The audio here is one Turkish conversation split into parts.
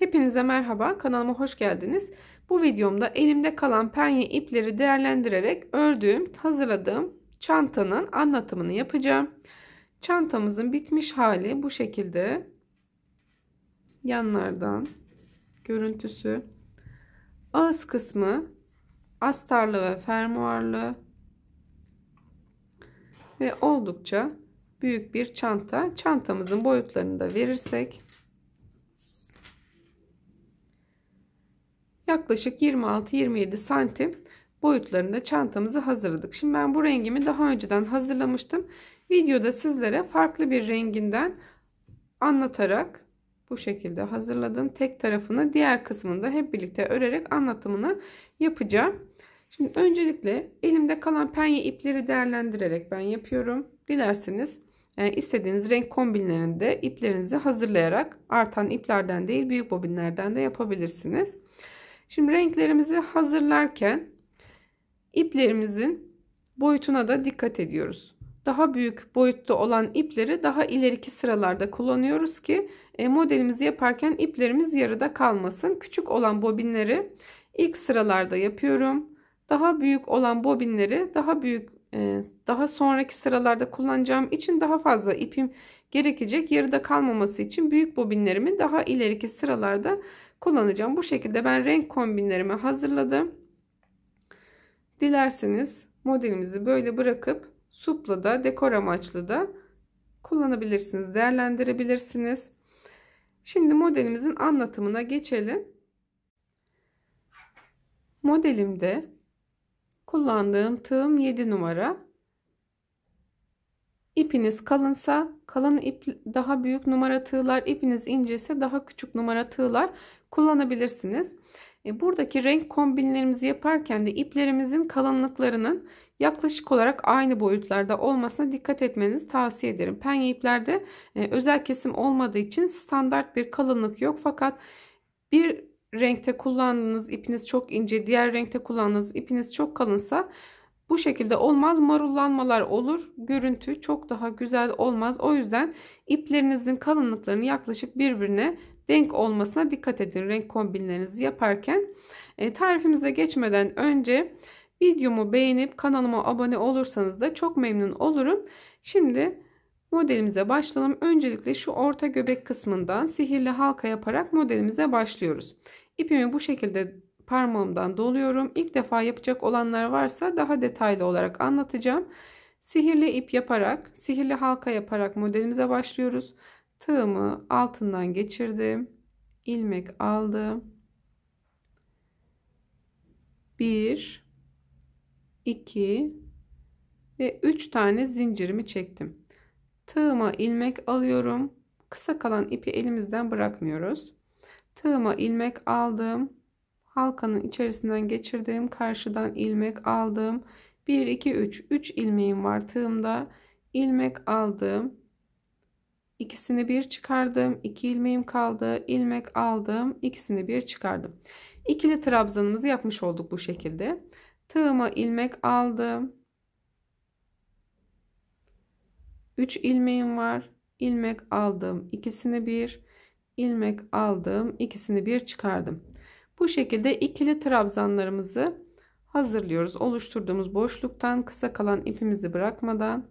Hepinize merhaba, kanalıma hoş geldiniz. Bu videomda elimde kalan penye ipleri değerlendirerek ördüğüm, hazırladığım çantanın anlatımını yapacağım. Çantamızın bitmiş hali bu şekilde. Yanlardan görüntüsü. Ağız kısmı astarlı ve fermuarlı ve oldukça büyük bir çanta. Çantamızın boyutlarını da verirsek yaklaşık 26-27 santim boyutlarında çantamızı hazırladık. Şimdi ben bu rengimi daha önceden hazırlamıştım. Videoda sizlere farklı bir renginden anlatarak bu şekilde hazırladım. Tek tarafını diğer kısmını da hep birlikte örerek anlatımını yapacağım. Şimdi öncelikle elimde kalan penye ipleri değerlendirerek ben yapıyorum. Dilerseniz yani istediğiniz renk kombinlerinde iplerinizi hazırlayarak artan iplerden değil büyük bobinlerden de yapabilirsiniz. Şimdi renklerimizi hazırlarken iplerimizin boyutuna da dikkat ediyoruz. Daha büyük boyutta olan ipleri daha ileriki sıralarda kullanıyoruz ki e, modelimizi yaparken iplerimiz yarıda kalmasın. Küçük olan bobinleri ilk sıralarda yapıyorum. Daha büyük olan bobinleri daha büyük e, daha sonraki sıralarda kullanacağım için daha fazla ipim gerekecek. Yarıda kalmaması için büyük bobinlerimi daha ileriki sıralarda kullanacağım. Bu şekilde ben renk kombinlerimi hazırladım. Dilerseniz modelimizi böyle bırakıp supla da dekor amaçlı da kullanabilirsiniz, değerlendirebilirsiniz. Şimdi modelimizin anlatımına geçelim. Modelimde kullandığım tığım 7 numara. İpiniz kalınsa kalın ip daha büyük numara tığlar, ipiniz inceyse daha küçük numara tığlar kullanabilirsiniz. E, buradaki renk kombinlerimizi yaparken de iplerimizin kalınlıklarının yaklaşık olarak aynı boyutlarda olmasına dikkat etmenizi tavsiye ederim. Penye iplerde e, özel kesim olmadığı için standart bir kalınlık yok fakat bir renkte kullandığınız ipiniz çok ince, diğer renkte kullandığınız ipiniz çok kalınsa bu şekilde olmaz. Marullanmalar olur. Görüntü çok daha güzel olmaz. O yüzden iplerinizin kalınlıklarını yaklaşık birbirine denk olmasına dikkat edin renk kombinlerinizi yaparken. E, tarifimize geçmeden önce videomu beğenip kanalıma abone olursanız da çok memnun olurum. Şimdi modelimize başlayalım. Öncelikle şu orta göbek kısmından sihirli halka yaparak modelimize başlıyoruz. İpimi bu şekilde parmağımdan doluyorum. İlk defa yapacak olanlar varsa daha detaylı olarak anlatacağım. Sihirli ip yaparak, sihirli halka yaparak modelimize başlıyoruz. Tığımı altından geçirdim. ilmek aldım. 1 2 ve 3 tane zincirimi çektim. Tığıma ilmek alıyorum. Kısa kalan ipi elimizden bırakmıyoruz. Tığıma ilmek aldım. Halkanın içerisinden geçirdim. Karşıdan ilmek aldım. 1 2 3 3 ilmeğim var tığımda. ilmek aldım. İkisini bir çıkardım. 2 ilmeğim kaldı. ilmek aldım. İkisini bir çıkardım. İkili trabzanımızı yapmış olduk bu şekilde. Tığıma ilmek aldım. 3 ilmeğim var. ilmek aldım. İkisini bir ilmek aldım. İkisini bir çıkardım. Bu şekilde ikili trabzanlarımızı hazırlıyoruz. Oluşturduğumuz boşluktan kısa kalan ipimizi bırakmadan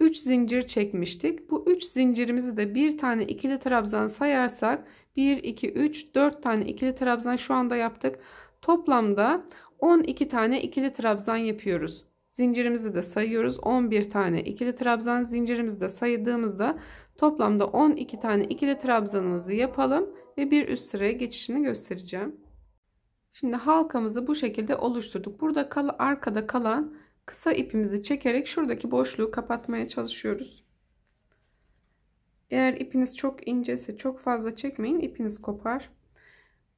3 zincir çekmiştik. Bu 3 zincirimizi de bir tane ikili trabzan sayarsak 1 2 3 4 tane ikili trabzan şu anda yaptık. Toplamda 12 tane ikili trabzan yapıyoruz. Zincirimizi de sayıyoruz. 11 tane ikili trabzan zincirimizi de saydığımızda toplamda 12 tane ikili trabzanımızı yapalım ve bir üst sıraya geçişini göstereceğim. Şimdi halkamızı bu şekilde oluşturduk. Burada kal arkada kalan kısa ipimizi çekerek şuradaki boşluğu kapatmaya çalışıyoruz. Eğer ipiniz çok incese çok fazla çekmeyin ipiniz kopar.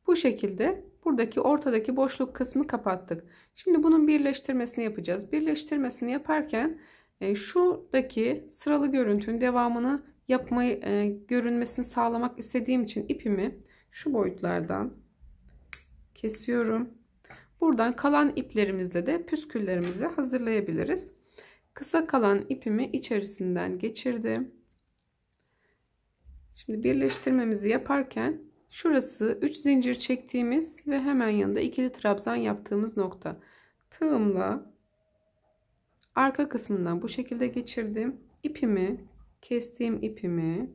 Bu şekilde buradaki ortadaki boşluk kısmı kapattık. Şimdi bunun birleştirmesini yapacağız. Birleştirmesini yaparken e, şuradaki sıralı görüntünün devamını yapmayı e, görünmesini sağlamak istediğim için ipimi şu boyutlardan kesiyorum. Buradan kalan iplerimizle de püsküllerimizi hazırlayabiliriz. Kısa kalan ipimi içerisinden geçirdim. Şimdi birleştirmemizi yaparken Şurası 3 zincir çektiğimiz ve hemen yanında ikili trabzan yaptığımız nokta. Tığımla arka kısmından bu şekilde geçirdim. İpimi, kestiğim ipimi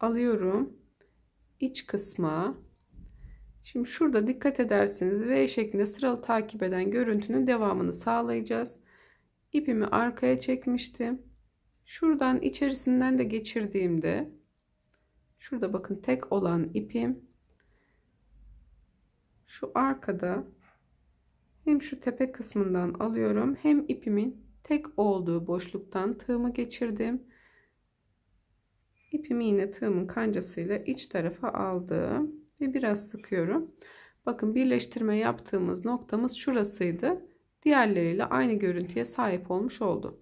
alıyorum. iç kısma. Şimdi şurada dikkat ederseniz V şeklinde sıralı takip eden görüntünün devamını sağlayacağız. İpimi arkaya çekmiştim. Şuradan içerisinden de geçirdiğimde şurada bakın tek olan ipim şu arkada hem şu tepe kısmından alıyorum hem ipimin tek olduğu boşluktan tığımı geçirdim. İpimi yine tığımın kancasıyla iç tarafa aldım ve biraz sıkıyorum. Bakın birleştirme yaptığımız noktamız şurasıydı. Diğerleriyle aynı görüntüye sahip olmuş oldu.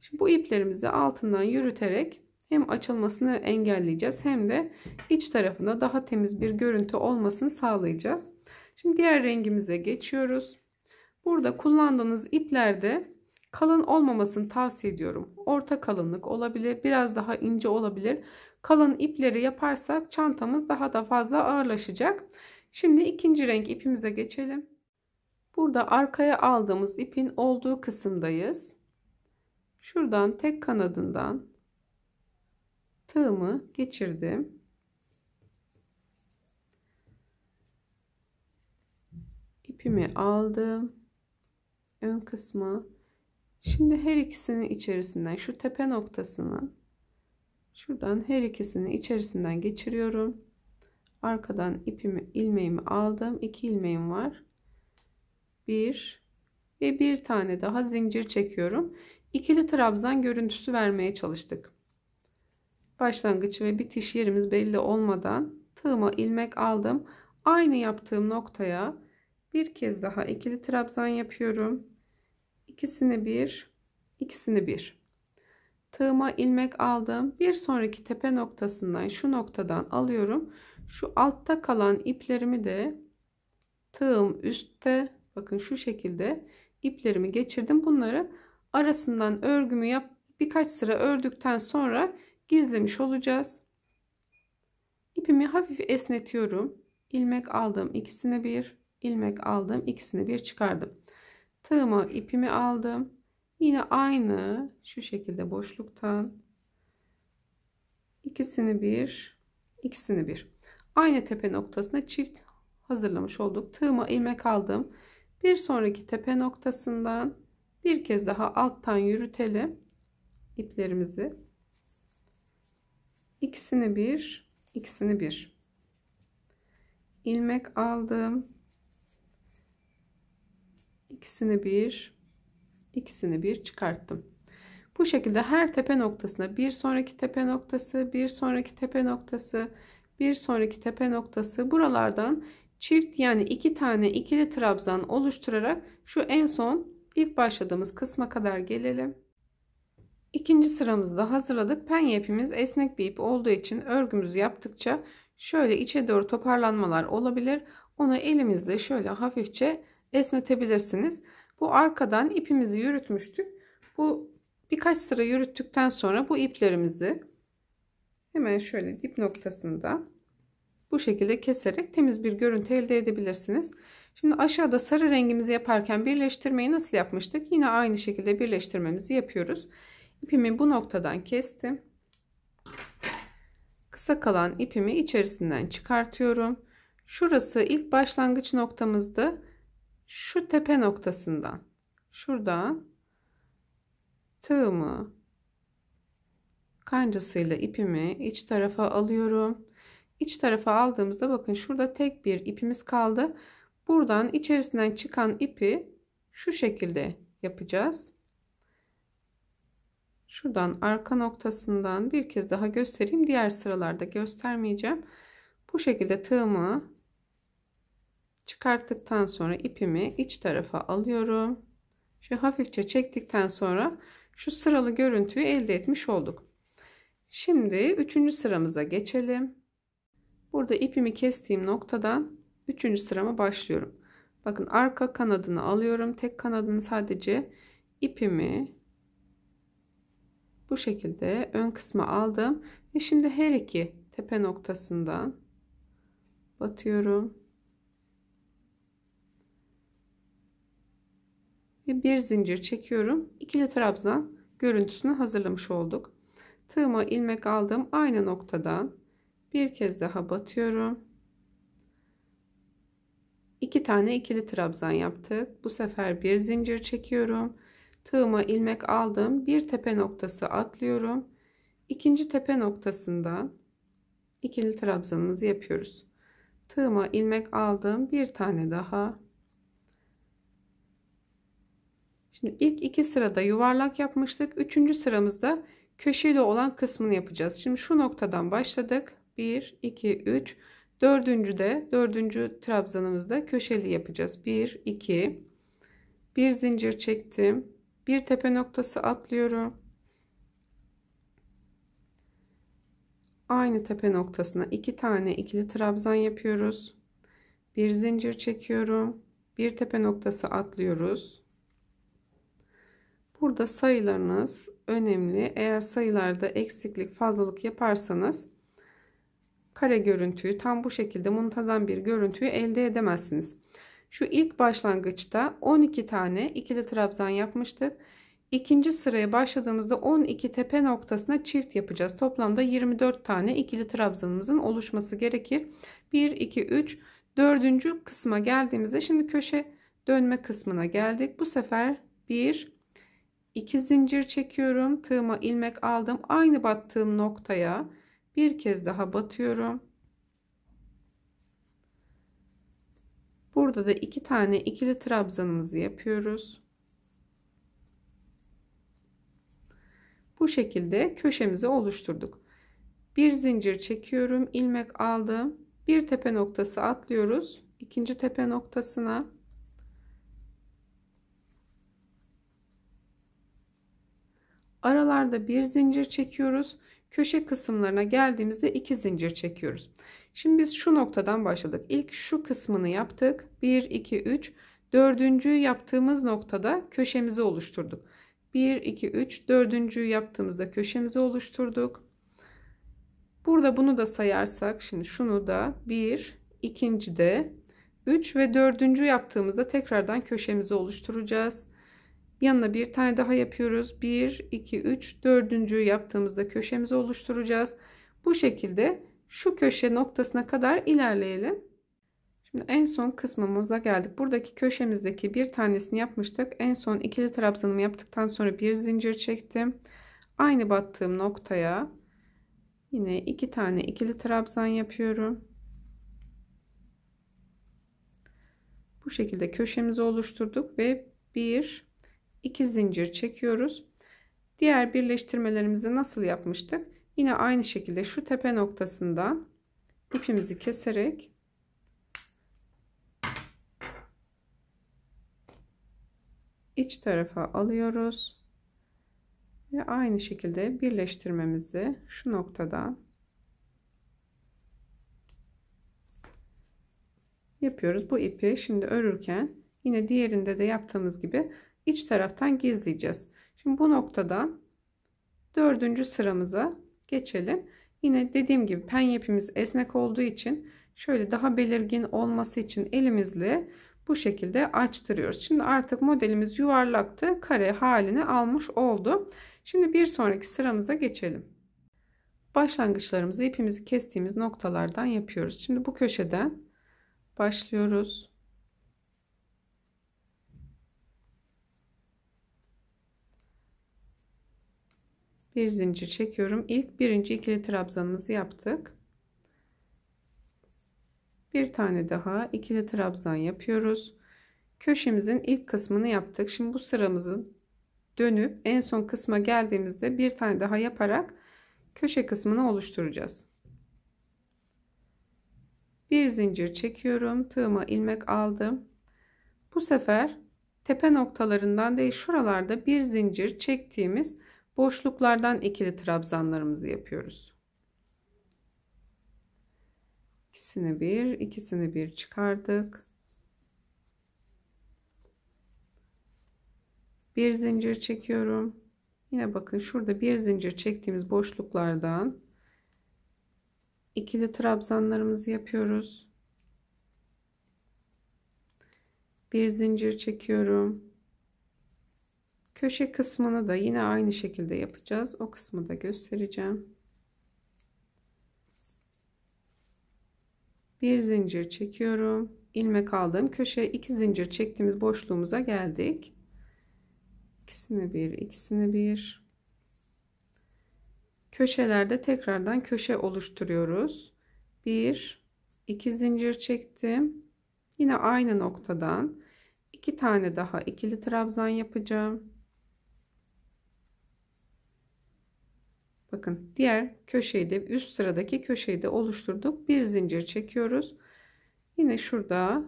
Şimdi bu iplerimizi altından yürüterek hem açılmasını engelleyeceğiz hem de iç tarafında daha temiz bir görüntü olmasını sağlayacağız. Şimdi diğer rengimize geçiyoruz. Burada kullandığınız iplerde kalın olmamasını tavsiye ediyorum. Orta kalınlık olabilir, biraz daha ince olabilir. Kalın ipleri yaparsak çantamız daha da fazla ağırlaşacak. Şimdi ikinci renk ipimize geçelim. Burada arkaya aldığımız ipin olduğu kısımdayız. Şuradan tek kanadından tığımı geçirdim. İpimi aldım. Ön kısmı. Şimdi her ikisinin içerisinden şu tepe noktasını şuradan her ikisini içerisinden geçiriyorum. Arkadan ipimi ilmeğimi aldım. 2 ilmeğim var. 1 ve bir tane daha zincir çekiyorum. İkili trabzan görüntüsü vermeye çalıştık. Başlangıç ve bitiş yerimiz belli olmadan tığıma ilmek aldım. Aynı yaptığım noktaya bir kez daha ikili trabzan yapıyorum. İkisini bir, ikisini bir. Tığıma ilmek aldım. Bir sonraki tepe noktasından şu noktadan alıyorum. Şu altta kalan iplerimi de tığım üstte bakın şu şekilde iplerimi geçirdim. Bunları arasından örgümü yap birkaç sıra ördükten sonra gizlemiş olacağız. İpimi hafif esnetiyorum. ilmek aldım ikisini bir, ilmek aldım ikisini bir çıkardım. Tığıma ipimi aldım. Yine aynı şu şekilde boşluktan ikisini bir, ikisini bir. Aynı tepe noktasına çift hazırlamış olduk. Tığıma ilmek aldım. Bir sonraki tepe noktasından bir kez daha alttan yürütelim iplerimizi. İkisini bir, ikisini bir. ilmek aldım. İkisini bir, ikisini bir çıkarttım. Bu şekilde her tepe noktasına bir sonraki tepe noktası, bir sonraki tepe noktası, bir sonraki tepe noktası buralardan çift yani iki tane ikili trabzan oluşturarak şu en son ilk başladığımız kısma kadar gelelim. İkinci sıramızda hazırladık. Penye ipimiz esnek bir ip olduğu için örgümüzü yaptıkça şöyle içe doğru toparlanmalar olabilir. Onu elimizle şöyle hafifçe esnetebilirsiniz. Bu arkadan ipimizi yürütmüştük. Bu birkaç sıra yürüttükten sonra bu iplerimizi hemen şöyle dip noktasında bu şekilde keserek temiz bir görüntü elde edebilirsiniz. Şimdi aşağıda sarı rengimizi yaparken birleştirmeyi nasıl yapmıştık? Yine aynı şekilde birleştirmemizi yapıyoruz. İpimi bu noktadan kestim. Kısa kalan ipimi içerisinden çıkartıyorum. Şurası ilk başlangıç noktamızdı. Şu tepe noktasından şuradan tığımı kancasıyla ipimi iç tarafa alıyorum. İç tarafa aldığımızda bakın şurada tek bir ipimiz kaldı. Buradan içerisinden çıkan ipi şu şekilde yapacağız. Şuradan arka noktasından bir kez daha göstereyim. Diğer sıralarda göstermeyeceğim. Bu şekilde tığımı çıkarttıktan sonra ipimi iç tarafa alıyorum. Şu hafifçe çektikten sonra şu sıralı görüntüyü elde etmiş olduk. Şimdi üçüncü sıramıza geçelim. Burada ipimi kestiğim noktadan üçüncü sırama başlıyorum. Bakın arka kanadını alıyorum. Tek kanadını sadece ipimi bu şekilde ön kısma aldım. Ve şimdi her iki tepe noktasından batıyorum. Bir zincir çekiyorum. İkili trabzan görüntüsünü hazırlamış olduk. Tığıma ilmek aldım. Aynı noktadan bir kez daha batıyorum. İki tane ikili trabzan yaptık. Bu sefer bir zincir çekiyorum. Tığıma ilmek aldım. Bir tepe noktası atlıyorum. İkinci tepe noktasından ikili trabzanımızı yapıyoruz. Tığıma ilmek aldım. Bir tane daha. Şimdi ilk iki sırada yuvarlak yapmıştık. Üçüncü sıramızda köşeli olan kısmını yapacağız. Şimdi şu noktadan başladık. 1, 2, 3. Dördüncü de dördüncü trabzanımızda köşeli yapacağız. 1, 2. Bir zincir çektim. Bir tepe noktası atlıyorum. Aynı tepe noktasına iki tane ikili trabzan yapıyoruz. Bir zincir çekiyorum. Bir tepe noktası atlıyoruz. Burada sayılarınız önemli. Eğer sayılarda eksiklik, fazlalık yaparsanız kare görüntüyü tam bu şekilde muntazam bir görüntüyü elde edemezsiniz. Şu ilk başlangıçta 12 tane ikili trabzan yapmıştık. İkinci sıraya başladığımızda 12 tepe noktasına çift yapacağız. Toplamda 24 tane ikili trabzanımızın oluşması gerekir. 1, 2, 3, 4. kısma geldiğimizde şimdi köşe dönme kısmına geldik. Bu sefer 1, 2 zincir çekiyorum. Tığıma ilmek aldım. Aynı battığım noktaya bir kez daha batıyorum. Burada da iki tane ikili trabzanımızı yapıyoruz. Bu şekilde köşemizi oluşturduk. Bir zincir çekiyorum, ilmek aldım. Bir tepe noktası atlıyoruz. ikinci tepe noktasına Aralarda bir zincir çekiyoruz. Köşe kısımlarına geldiğimizde iki zincir çekiyoruz. Şimdi biz şu noktadan başladık. İlk şu kısmını yaptık. 1, 2, 3. Dördüncüyü yaptığımız noktada köşemizi oluşturduk. 1, 2, 3. Dördüncüyü yaptığımızda köşemizi oluşturduk. Burada bunu da sayarsak şimdi şunu da 1, ikinci de 3 ve dördüncü yaptığımızda tekrardan köşemizi oluşturacağız. Yanına bir tane daha yapıyoruz. 1, 2, 3, dördüncüyü yaptığımızda köşemizi oluşturacağız. Bu şekilde şu köşe noktasına kadar ilerleyelim. Şimdi en son kısmımıza geldik. Buradaki köşemizdeki bir tanesini yapmıştık. En son ikili trabzanımı yaptıktan sonra bir zincir çektim. Aynı battığım noktaya yine iki tane ikili trabzan yapıyorum. Bu şekilde köşemizi oluşturduk ve bir 2 zincir çekiyoruz. Diğer birleştirmelerimizi nasıl yapmıştık? Yine aynı şekilde şu tepe noktasından ipimizi keserek iç tarafa alıyoruz. Ve aynı şekilde birleştirmemizi şu noktadan yapıyoruz. Bu ipi şimdi örürken yine diğerinde de yaptığımız gibi iç taraftan gizleyeceğiz. Şimdi bu noktadan dördüncü sıramıza geçelim. Yine dediğim gibi pen ipimiz esnek olduğu için şöyle daha belirgin olması için elimizle bu şekilde açtırıyoruz. Şimdi artık modelimiz yuvarlaktı. Kare halini almış oldu. Şimdi bir sonraki sıramıza geçelim. Başlangıçlarımızı ipimizi kestiğimiz noktalardan yapıyoruz. Şimdi bu köşeden başlıyoruz. Bir zincir çekiyorum. İlk birinci ikili trabzanımızı yaptık. Bir tane daha ikili trabzan yapıyoruz. Köşemizin ilk kısmını yaptık. Şimdi bu sıramızı dönüp en son kısma geldiğimizde bir tane daha yaparak köşe kısmını oluşturacağız. Bir zincir çekiyorum. Tığıma ilmek aldım. Bu sefer tepe noktalarından değil şuralarda bir zincir çektiğimiz Boşluklardan ikili trabzanlarımızı yapıyoruz. İkisini bir, ikisini bir çıkardık. Bir zincir çekiyorum. Yine bakın şurada bir zincir çektiğimiz boşluklardan ikili trabzanlarımızı yapıyoruz. Bir zincir çekiyorum. Köşe kısmını da yine aynı şekilde yapacağız. O kısmı da göstereceğim. Bir zincir çekiyorum. ilmek aldığım köşeye iki zincir çektiğimiz boşluğumuza geldik. İkisini bir, ikisini bir. Köşelerde tekrardan köşe oluşturuyoruz. Bir, iki zincir çektim. Yine aynı noktadan iki tane daha ikili trabzan yapacağım. Bakın diğer köşeyi de üst sıradaki köşeyi de oluşturduk. Bir zincir çekiyoruz. Yine şurada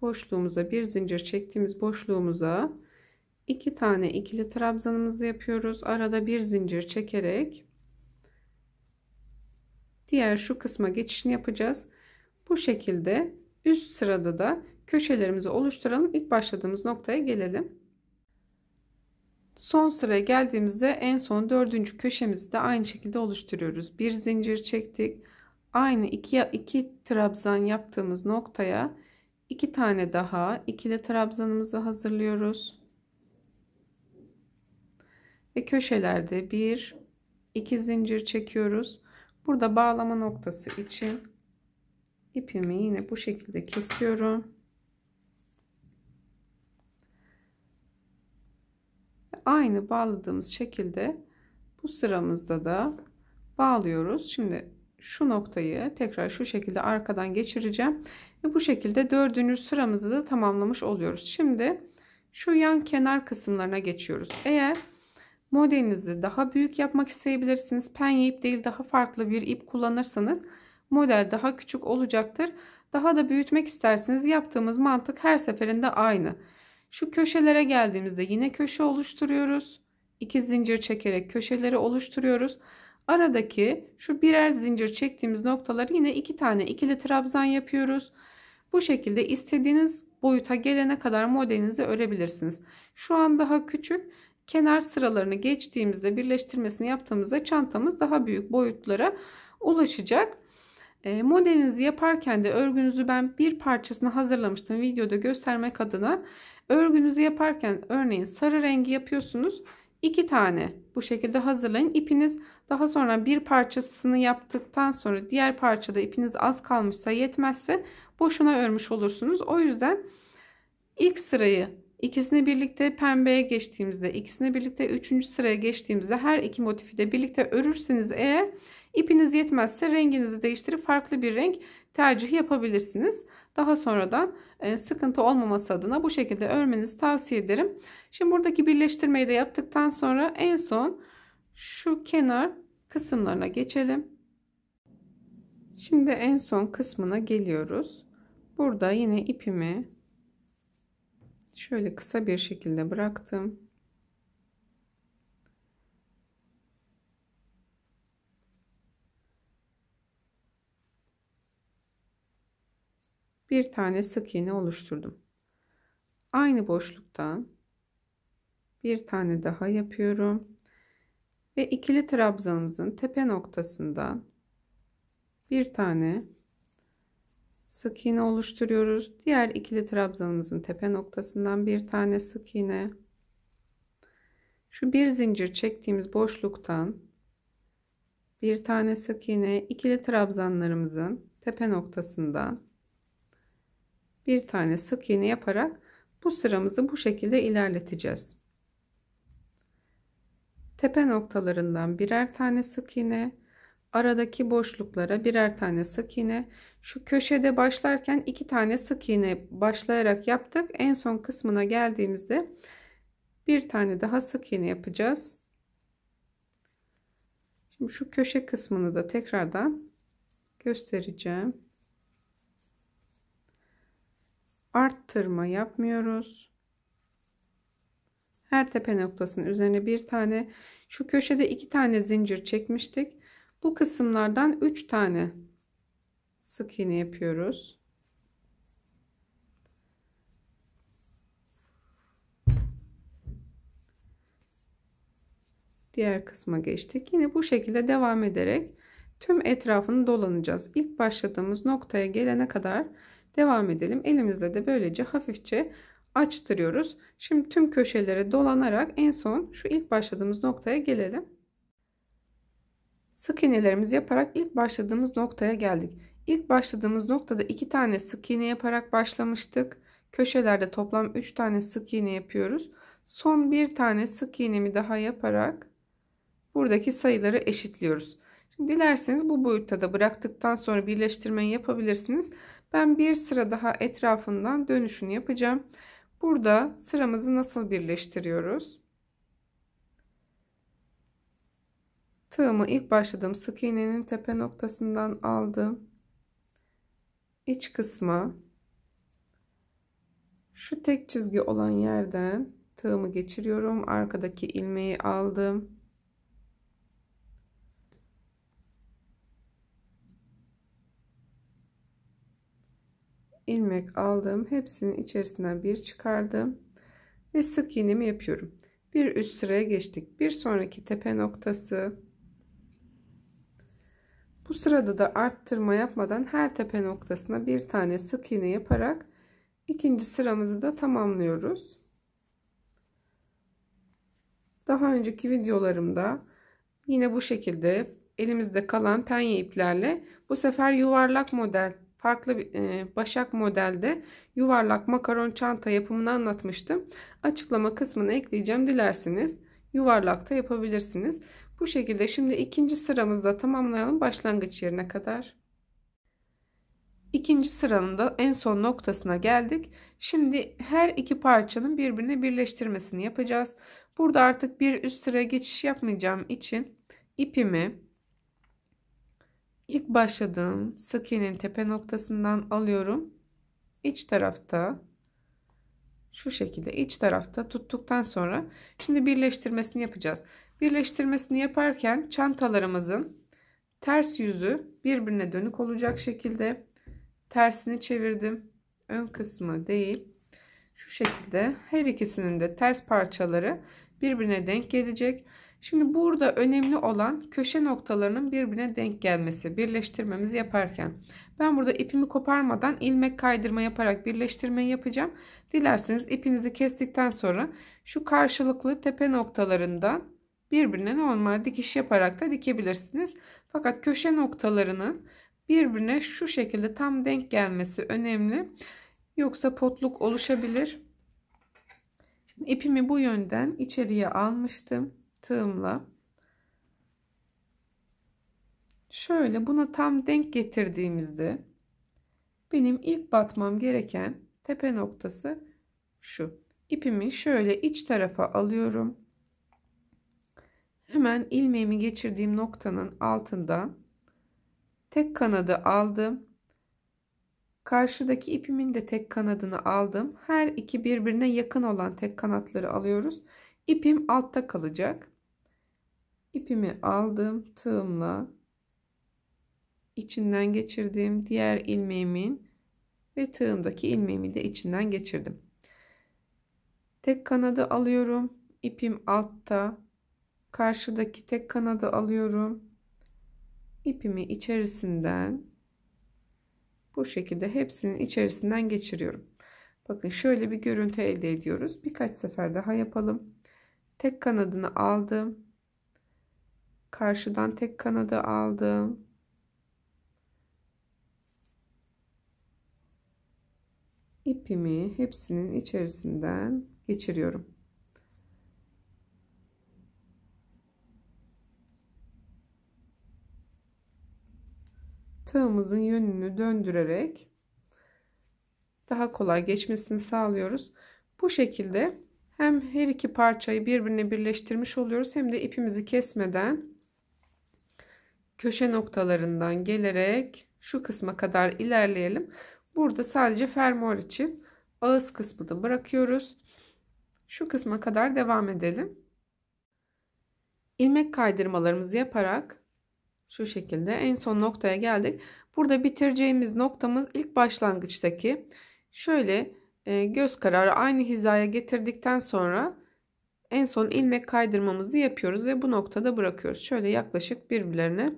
boşluğumuza bir zincir çektiğimiz boşluğumuza iki tane ikili trabzanımızı yapıyoruz. Arada bir zincir çekerek diğer şu kısma geçişini yapacağız. Bu şekilde üst sırada da köşelerimizi oluşturalım. İlk başladığımız noktaya gelelim. Son sıraya geldiğimizde en son dördüncü köşemizi de aynı şekilde oluşturuyoruz. Bir zincir çektik. Aynı iki, iki trabzan yaptığımız noktaya iki tane daha ikili trabzanımızı hazırlıyoruz. Ve köşelerde bir iki zincir çekiyoruz. Burada bağlama noktası için ipimi yine bu şekilde kesiyorum. Aynı bağladığımız şekilde bu sıramızda da bağlıyoruz. Şimdi şu noktayı tekrar şu şekilde arkadan geçireceğim. Ve bu şekilde dördüncü sıramızı da tamamlamış oluyoruz. Şimdi şu yan kenar kısımlarına geçiyoruz. Eğer modelinizi daha büyük yapmak isteyebilirsiniz. Penye ip değil daha farklı bir ip kullanırsanız model daha küçük olacaktır. Daha da büyütmek isterseniz yaptığımız mantık her seferinde aynı. Şu köşelere geldiğimizde yine köşe oluşturuyoruz. İki zincir çekerek köşeleri oluşturuyoruz. Aradaki şu birer zincir çektiğimiz noktaları yine iki tane ikili trabzan yapıyoruz. Bu şekilde istediğiniz boyuta gelene kadar modelinizi örebilirsiniz. Şu an daha küçük. Kenar sıralarını geçtiğimizde birleştirmesini yaptığımızda çantamız daha büyük boyutlara ulaşacak. E, modelinizi yaparken de örgünüzü ben bir parçasını hazırlamıştım videoda göstermek adına. Örgünüzü yaparken örneğin sarı rengi yapıyorsunuz. iki tane bu şekilde hazırlayın. İpiniz daha sonra bir parçasını yaptıktan sonra diğer parçada ipiniz az kalmışsa yetmezse boşuna örmüş olursunuz. O yüzden ilk sırayı ikisini birlikte pembeye geçtiğimizde ikisini birlikte üçüncü sıraya geçtiğimizde her iki motifi de birlikte örürseniz eğer ipiniz yetmezse renginizi değiştirip farklı bir renk tercih yapabilirsiniz. Daha sonradan e, sıkıntı olmaması adına bu şekilde örmenizi tavsiye ederim. Şimdi buradaki birleştirmeyi de yaptıktan sonra en son şu kenar kısımlarına geçelim. Şimdi en son kısmına geliyoruz. Burada yine ipimi şöyle kısa bir şekilde bıraktım. Bir tane sık iğne oluşturdum. Aynı boşluktan bir tane daha yapıyorum. Ve ikili trabzanımızın tepe noktasından bir tane sık iğne oluşturuyoruz. Diğer ikili trabzanımızın tepe noktasından bir tane sık iğne. Şu bir zincir çektiğimiz boşluktan bir tane sık iğne ikili trabzanlarımızın tepe noktasından bir tane sık iğne yaparak bu sıramızı bu şekilde ilerleteceğiz. Tepe noktalarından birer tane sık iğne, aradaki boşluklara birer tane sık iğne. Şu köşede başlarken iki tane sık iğne başlayarak yaptık. En son kısmına geldiğimizde bir tane daha sık iğne yapacağız. Şimdi şu köşe kısmını da tekrardan göstereceğim arttırma yapmıyoruz. Her tepe noktasının üzerine bir tane şu köşede iki tane zincir çekmiştik. Bu kısımlardan üç tane sık iğne yapıyoruz. Diğer kısma geçtik. Yine bu şekilde devam ederek tüm etrafını dolanacağız. İlk başladığımız noktaya gelene kadar devam edelim. Elimizle de böylece hafifçe açtırıyoruz. Şimdi tüm köşeleri dolanarak en son şu ilk başladığımız noktaya gelelim. Sık iğnelerimizi yaparak ilk başladığımız noktaya geldik. İlk başladığımız noktada iki tane sık iğne yaparak başlamıştık. Köşelerde toplam 3 tane sık iğne yapıyoruz. Son bir tane sık iğnemi daha yaparak buradaki sayıları eşitliyoruz. Şimdi dilerseniz bu boyutta da bıraktıktan sonra birleştirmeyi yapabilirsiniz. Ben bir sıra daha etrafından dönüşünü yapacağım. Burada sıramızı nasıl birleştiriyoruz? Tığımı ilk başladığım sık iğnenin tepe noktasından aldım. İç kısma şu tek çizgi olan yerden tığımı geçiriyorum. Arkadaki ilmeği aldım. İlmek aldım. Hepsinin içerisinden bir çıkardım. Ve sık iğnemi yapıyorum. Bir üst sıraya geçtik. Bir sonraki tepe noktası. Bu sırada da arttırma yapmadan her tepe noktasına bir tane sık iğne yaparak ikinci sıramızı da tamamlıyoruz. Daha önceki videolarımda yine bu şekilde elimizde kalan penye iplerle bu sefer yuvarlak model farklı e, başak modelde yuvarlak makaron çanta yapımını anlatmıştım. Açıklama kısmına ekleyeceğim dilerseniz yuvarlakta yapabilirsiniz. Bu şekilde şimdi ikinci sıramızda tamamlayalım başlangıç yerine kadar. İkinci sıranın da en son noktasına geldik. Şimdi her iki parçanın birbirine birleştirmesini yapacağız. Burada artık bir üst sıraya geçiş yapmayacağım için ipimi ilk başladığım sık tepe noktasından alıyorum. İç tarafta şu şekilde iç tarafta tuttuktan sonra şimdi birleştirmesini yapacağız. Birleştirmesini yaparken çantalarımızın ters yüzü birbirine dönük olacak şekilde tersini çevirdim. Ön kısmı değil. Şu şekilde her ikisinin de ters parçaları birbirine denk gelecek. Şimdi burada önemli olan köşe noktalarının birbirine denk gelmesi birleştirmemizi yaparken. Ben burada ipimi koparmadan ilmek kaydırma yaparak birleştirmeyi yapacağım. Dilerseniz ipinizi kestikten sonra şu karşılıklı tepe noktalarından birbirine normal dikiş yaparak da dikebilirsiniz. Fakat köşe noktalarının birbirine şu şekilde tam denk gelmesi önemli. Yoksa potluk oluşabilir. Şimdi ipimi bu yönden içeriye almıştım tığımla. Şöyle buna tam denk getirdiğimizde benim ilk batmam gereken tepe noktası şu. İpimi şöyle iç tarafa alıyorum. Hemen ilmeğimi geçirdiğim noktanın altından tek kanadı aldım. Karşıdaki ipimin de tek kanadını aldım. Her iki birbirine yakın olan tek kanatları alıyoruz. İpim altta kalacak. İpimi aldım tığımla içinden geçirdim. Diğer ilmeğimin ve tığımdaki ilmeğimi de içinden geçirdim. Tek kanadı alıyorum. İpim altta. Karşıdaki tek kanadı alıyorum. İpimi içerisinden bu şekilde hepsinin içerisinden geçiriyorum. Bakın şöyle bir görüntü elde ediyoruz. Birkaç sefer daha yapalım. Tek kanadını aldım. Karşıdan tek kanadı aldım. ipimi hepsinin içerisinden geçiriyorum. Tığımızın yönünü döndürerek daha kolay geçmesini sağlıyoruz. Bu şekilde hem her iki parçayı birbirine birleştirmiş oluyoruz hem de ipimizi kesmeden köşe noktalarından gelerek şu kısma kadar ilerleyelim. Burada sadece fermuar için ağız kısmını bırakıyoruz. Şu kısma kadar devam edelim. İlmek kaydırmalarımızı yaparak şu şekilde en son noktaya geldik. Burada bitireceğimiz noktamız ilk başlangıçtaki şöyle e, göz kararı aynı hizaya getirdikten sonra en son ilmek kaydırmamızı yapıyoruz ve bu noktada bırakıyoruz. Şöyle yaklaşık birbirlerine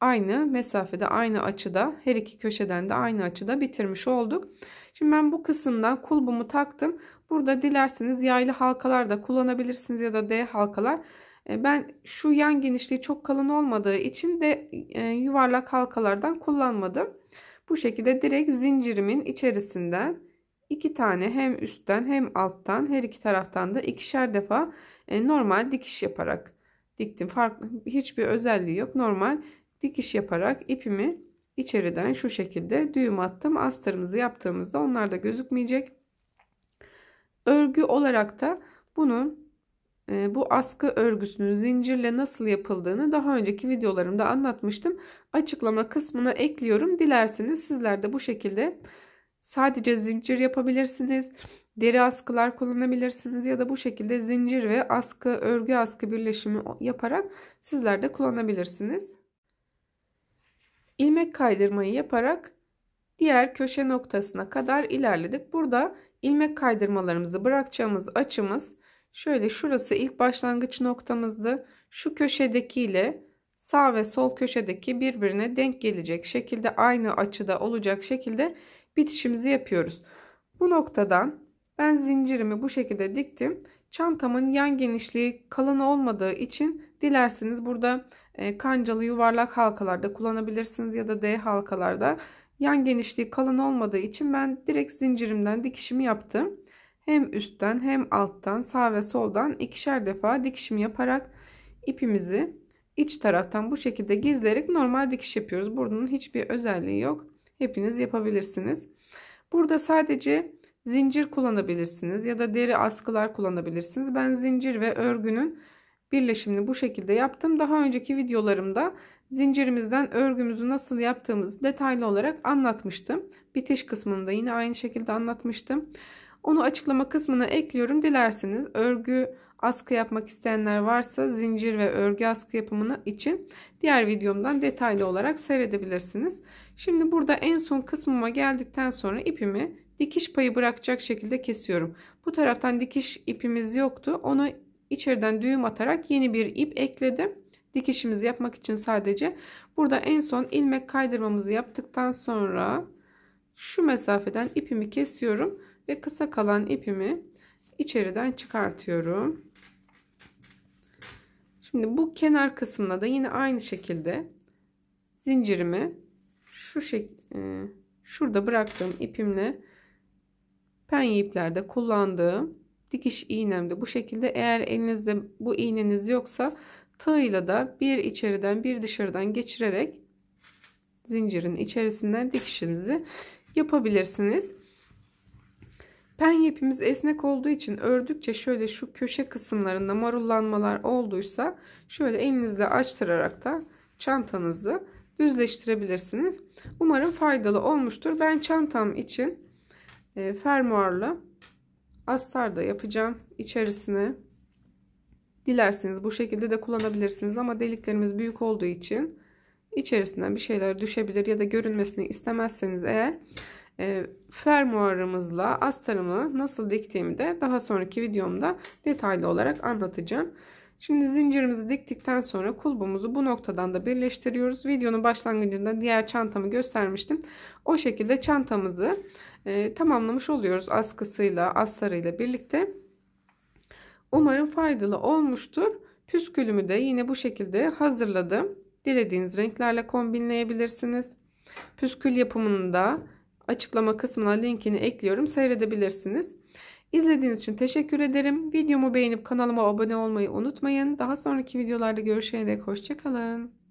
aynı mesafede aynı açıda her iki köşeden de aynı açıda bitirmiş olduk. Şimdi ben bu kısımdan kulbumu taktım. Burada dilerseniz yaylı halkalar da kullanabilirsiniz ya da D halkalar. E, ben şu yan genişliği çok kalın olmadığı için de e, yuvarlak halkalardan kullanmadım. Bu şekilde direkt zincirimin içerisinden iki tane hem üstten hem alttan her iki taraftan da ikişer defa e, normal dikiş yaparak diktim. Farklı hiçbir özelliği yok. Normal dikiş yaparak ipimi içeriden şu şekilde düğüm attım. Astarımızı yaptığımızda onlar da gözükmeyecek. Örgü olarak da bunun e, bu askı örgüsünün zincirle nasıl yapıldığını daha önceki videolarımda anlatmıştım. Açıklama kısmına ekliyorum. Dilerseniz sizler de bu şekilde sadece zincir yapabilirsiniz. Deri askılar kullanabilirsiniz ya da bu şekilde zincir ve askı örgü askı birleşimi yaparak sizler de kullanabilirsiniz. İlmek kaydırmayı yaparak diğer köşe noktasına kadar ilerledik. Burada ilmek kaydırmalarımızı bırakacağımız açımız şöyle şurası ilk başlangıç noktamızdı. Şu köşedeki ile sağ ve sol köşedeki birbirine denk gelecek şekilde aynı açıda olacak şekilde bitişimizi yapıyoruz. Bu noktadan ben zincirimi bu şekilde diktim. Çantamın yan genişliği kalın olmadığı için dilerseniz burada e, kancalı yuvarlak halkalarda kullanabilirsiniz ya da D halkalarda. Yan genişliği kalın olmadığı için ben direkt zincirimden dikişimi yaptım. Hem üstten hem alttan sağ ve soldan ikişer defa dikişimi yaparak ipimizi iç taraftan bu şekilde gizleyerek normal dikiş yapıyoruz. Bunun hiçbir özelliği yok. Hepiniz yapabilirsiniz. Burada sadece zincir kullanabilirsiniz ya da deri askılar kullanabilirsiniz. Ben zincir ve örgünün birleşimini bu şekilde yaptım. Daha önceki videolarımda zincirimizden örgümüzü nasıl yaptığımızı detaylı olarak anlatmıştım. Bitiş kısmında yine aynı şekilde anlatmıştım. Onu açıklama kısmına ekliyorum. Dilerseniz örgü askı yapmak isteyenler varsa zincir ve örgü askı yapımını için diğer videomdan detaylı olarak seyredebilirsiniz. Şimdi burada en son kısmıma geldikten sonra ipimi dikiş payı bırakacak şekilde kesiyorum. Bu taraftan dikiş ipimiz yoktu. Onu içeriden düğüm atarak yeni bir ip ekledim. Dikişimizi yapmak için sadece burada en son ilmek kaydırmamızı yaptıktan sonra şu mesafeden ipimi kesiyorum ve kısa kalan ipimi içeriden çıkartıyorum. Şimdi bu kenar kısmına da yine aynı şekilde zincirimi şu şek e, şurada bıraktığım ipimle penye iplerde kullandığım dikiş iğnemde bu şekilde eğer elinizde bu iğneniz yoksa tığıyla da bir içeriden bir dışarıdan geçirerek zincirin içerisinden dikişinizi yapabilirsiniz. Penye ipimiz esnek olduğu için ördükçe şöyle şu köşe kısımlarında marullanmalar olduysa şöyle elinizle açtırarak da çantanızı düzleştirebilirsiniz. Umarım faydalı olmuştur. Ben çantam için e, fermuarlı astar da yapacağım içerisine. Dilerseniz bu şekilde de kullanabilirsiniz ama deliklerimiz büyük olduğu için içerisinden bir şeyler düşebilir ya da görünmesini istemezseniz eğer e, fermuarımızla astarımı nasıl diktiğimi de daha sonraki videomda detaylı olarak anlatacağım. Şimdi zincirimizi diktikten sonra kulbumuzu bu noktadan da birleştiriyoruz. Videonun başlangıcında diğer çantamı göstermiştim. O şekilde çantamızı e, tamamlamış oluyoruz askısıyla, astarıyla birlikte. Umarım faydalı olmuştur. Püskülümü de yine bu şekilde hazırladım. Dilediğiniz renklerle kombinleyebilirsiniz. Püskül yapımını da açıklama kısmına linkini ekliyorum. Seyredebilirsiniz. İzlediğiniz için teşekkür ederim. Videomu beğenip kanalıma abone olmayı unutmayın. Daha sonraki videolarda görüşene dek hoşçakalın.